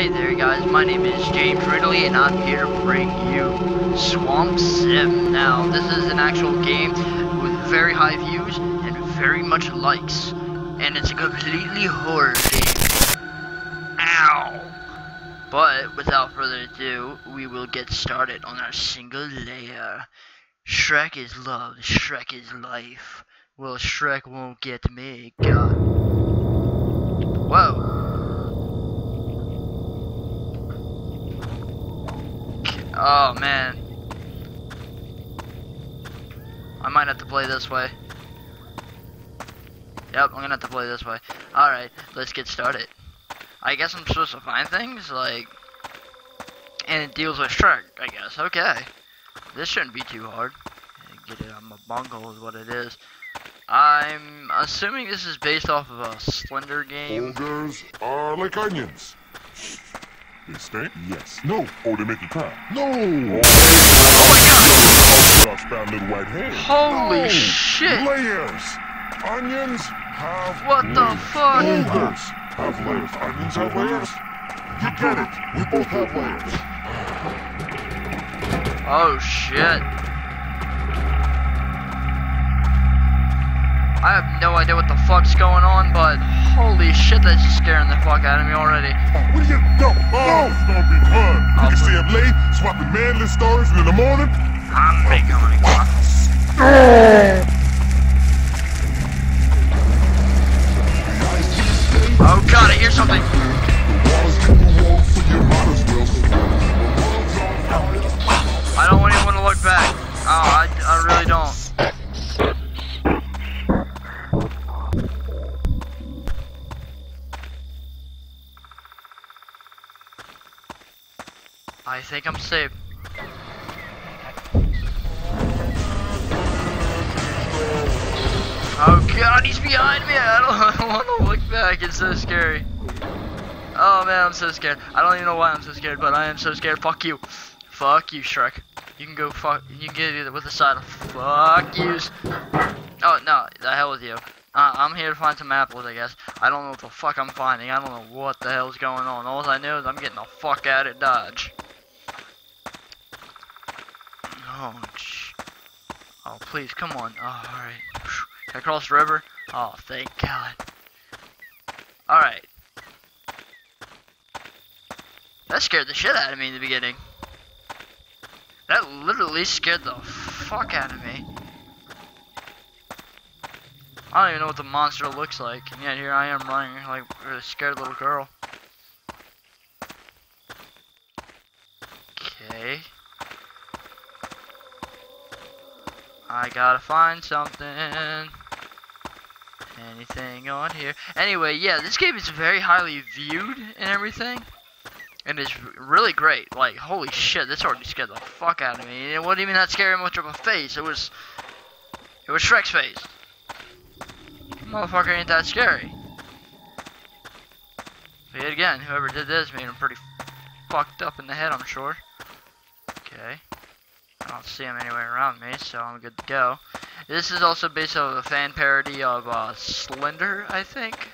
Hey there guys, my name is James Reedtly and I'm here to bring you Swamp Sim. Now, this is an actual game with very high views and very much likes. And it's a completely horror game. Ow! But, without further ado, we will get started on our single layer. Shrek is love, Shrek is life. Well, Shrek won't get me, God. Whoa. Oh man. I might have to play this way. Yep, I'm gonna have to play this way. Alright, let's get started. I guess I'm supposed to find things, like... And it deals with Shrek, I guess. Okay. This shouldn't be too hard. Get it, I'm a bungle is what it is. I'm assuming this is based off of a Slender game. Ogres are like onions. They stink? Yes. No. Oh, they make you cry? No. Oh, Oh gosh, found little white hair. Holy no. shit. Layers. Onions have What the fuck? Ogres have layers. Onions have layers. You get it. We both have layers. Oh shit. I have no idea what the fuck's going on, but holy shit, that's just scaring the fuck out of me already. Uh, what are you? No. No. Oh. Oh, it's gonna be fun. You can stay up late, swapping manly stories, and in the morning. I'm becoming Oh god, I hear something. I don't want to look back. Oh, I, I really don't. Think I'm safe. Oh god, he's behind me! I don't, I don't want to look back, it's so scary. Oh man, I'm so scared. I don't even know why I'm so scared, but I am so scared. Fuck you. Fuck you, Shrek. You can go fuck, you can get it with a side of fuck yous. Oh no, the hell with you. Uh, I'm here to find some apples, I guess. I don't know what the fuck I'm finding. I don't know what the hell's going on. All I know is I'm getting the fuck out of Dodge. Oh, oh, please, come on. Oh, alright. Can I cross the river? Oh, thank God. Alright. That scared the shit out of me in the beginning. That literally scared the fuck out of me. I don't even know what the monster looks like, and yet here I am running like a scared little girl. Okay. I gotta find something. Anything on here? Anyway, yeah, this game is very highly viewed and everything. And it's really great. Like, holy shit, this already scared the fuck out of me. It wasn't even that scary much of a face. It was, it was Shrek's face. Motherfucker ain't that scary. But yet again, whoever did this made him pretty fucked up in the head, I'm sure. Okay. I don't see him anywhere around me, so I'm good to go. This is also based on a fan parody of uh, Slender, I think.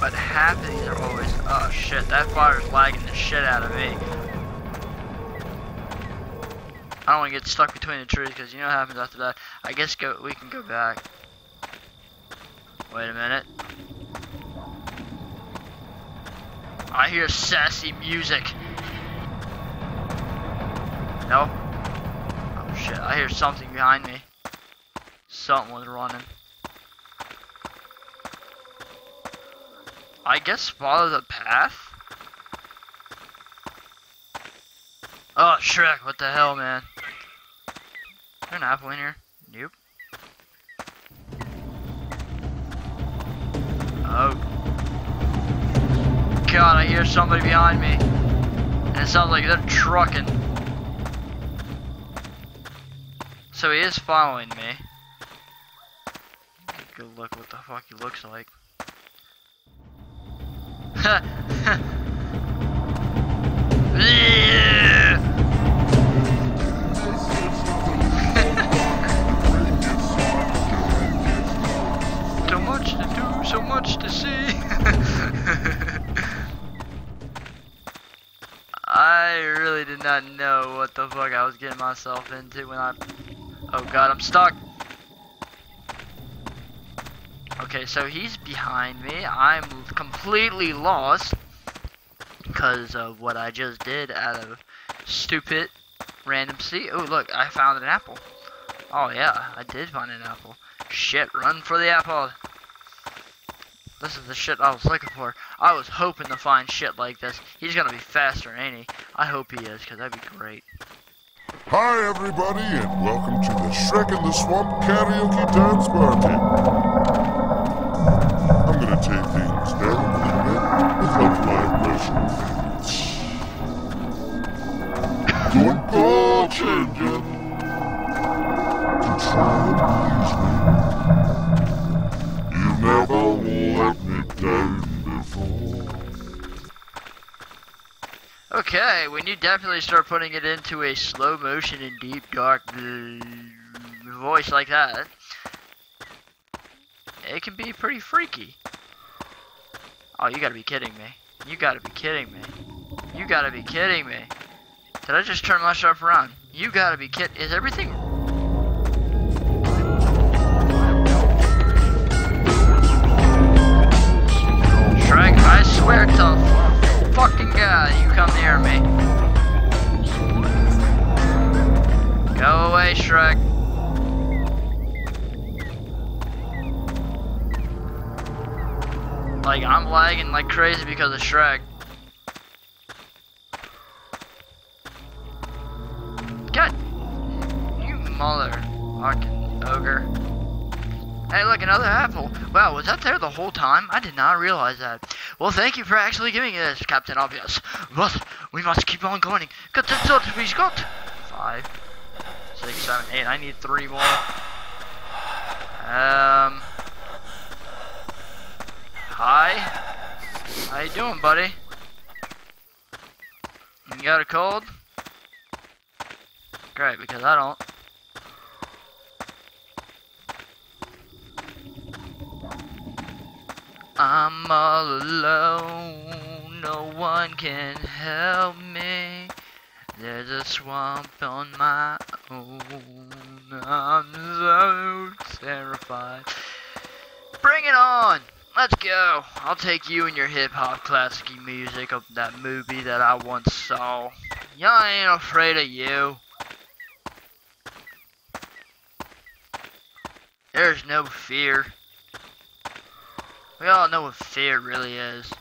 But half of these are always... Oh shit, that fire's lagging the shit out of me. I don't want to get stuck between the trees because you know what happens after that. I guess go we can go back. Wait a minute. I hear sassy music. No. Oh shit, I hear something behind me. Something was running. I guess follow the path? Oh, Shrek, what the hell, man? Is there an apple in here? Nope. Oh. God, I hear somebody behind me. And it sounds like they're trucking. so he is following me. Good look what the fuck he looks like. so much to do, so much to see. I really did not know what the fuck I was getting myself into when I Oh god, I'm stuck. Okay, so he's behind me. I'm completely lost because of what I just did out of stupid random sea. Oh, look, I found an apple. Oh, yeah, I did find an apple. Shit, run for the apple. This is the shit I was looking for. I was hoping to find shit like this. He's gonna be faster, ain't he? I hope he is, because that'd be great. Hi, everybody, and welcome to the Shrek in the Swamp karaoke dance party. I'm gonna take You definitely start putting it into a slow motion and deep, dark voice like that, it can be pretty freaky. Oh, you gotta be kidding me. You gotta be kidding me. You gotta be kidding me. Did I just turn myself around? You gotta be kidding. Is everything Shrek, I swear to fucking God, you come near me. Go away, Shrek. Like, I'm lagging like crazy because of Shrek. God, you mother fucking ogre. Hey, look, another apple. Wow, was that there the whole time? I did not realize that. Well, thank you for actually giving this, Captain Obvious. But we must keep on going. Got the sort we've got. Five, six, seven, eight. I need three more. Um. Hi. How you doing, buddy? You got a cold? Great, because I don't. I'm all alone, no one can help me. There's a swamp on my own. I'm so terrified. Bring it on! Let's go! I'll take you and your hip hop classic music of that movie that I once saw. Y'all ain't afraid of you. There's no fear. We all know what fear really is.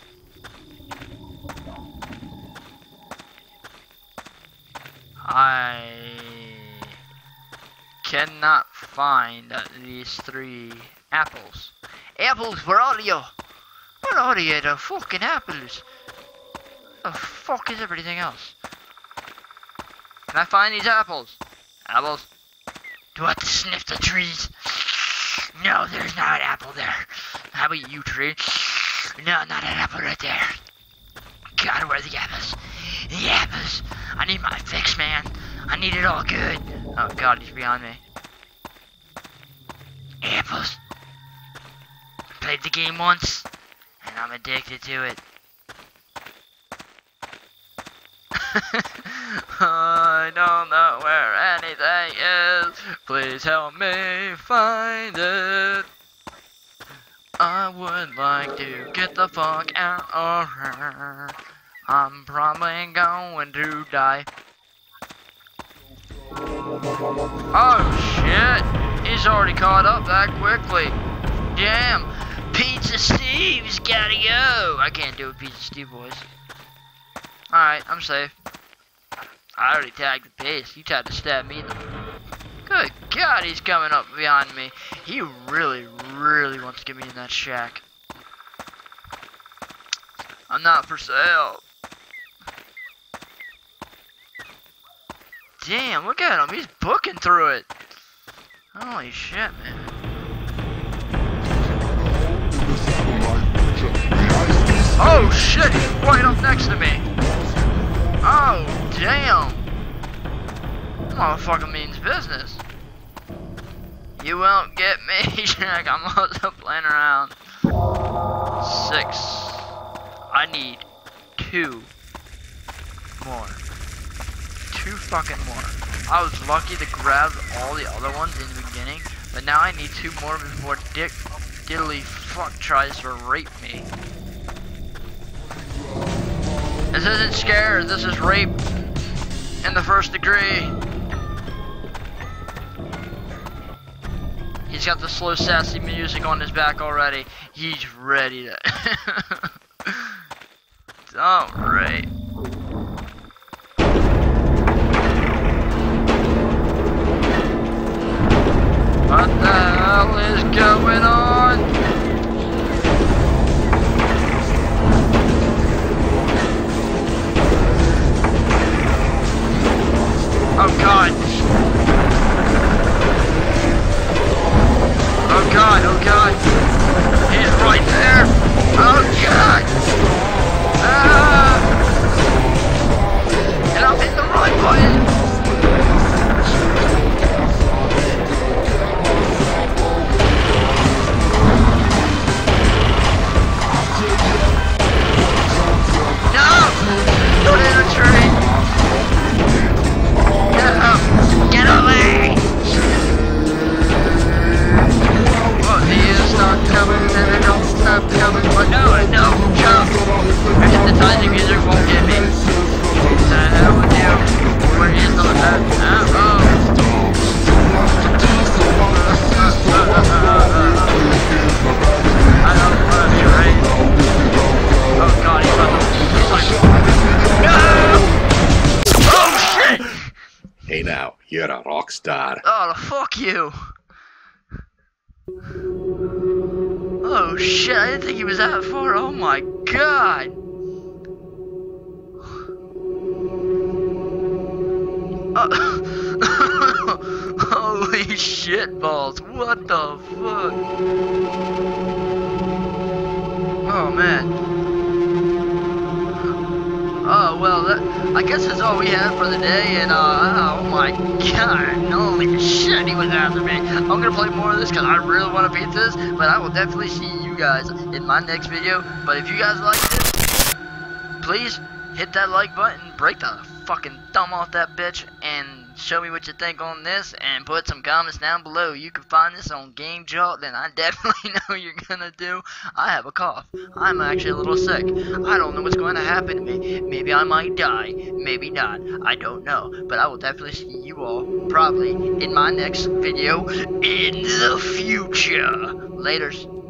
I cannot find these three apples. Apples, where are you? Where are you, the fucking apples? The fuck is everything else? Can I find these apples? Apples? Do I have to sniff the trees? No, there's not an apple there. How about you, tree? No, not an apple right there. God, where are the apples? The apples. I need my fix, man. I need it all good. Oh, God, he's behind me. Apples. Played the game once, and I'm addicted to it. I don't know where anything is. Please help me find it. Would like to get the fuck out of here. I'm probably going to die. Oh shit! He's already caught up that quickly. Damn! Pizza Steve's gotta go! I can't do a Pizza Steve voice. Alright, I'm safe. I already tagged the pace. You tried to stab me. Good God, he's coming up behind me. He really, really wants to get me in that shack. I'm not for sale. Damn, look at him. He's booking through it. Holy shit, man. Oh shit, he's right up next to me. Oh, damn. Motherfucker means business. You won't get me, Jack. I'm also playing around. Six. I need two more. two fucking more. I was lucky to grab all the other ones in the beginning, but now I need two more before Dick Diddly fuck tries to rape me. This isn't scare, this is rape in the first degree. He's got the slow sassy music on his back already. He's ready to Alright. What the hell is going on? Oh shit, I didn't think he was that far. Oh my god. Uh, holy shit balls. What the fuck? Oh man. Oh well, that, I guess that's all we have for the day. And uh, oh my god, holy shit, he was after me. I'm gonna play more of this because I really want to beat this. But I will definitely see you guys in my next video. But if you guys like this, please hit that like button, break the fucking thumb off that bitch, and show me what you think on this, and put some comments down below. You can find this on Game Jolt, then I definitely know you're gonna do. I have a cough. I'm actually a little sick. I don't know what's going to happen to me. Maybe I might die. Maybe not. I don't know. But I will definitely see you all, probably, in my next video in the future. Laters.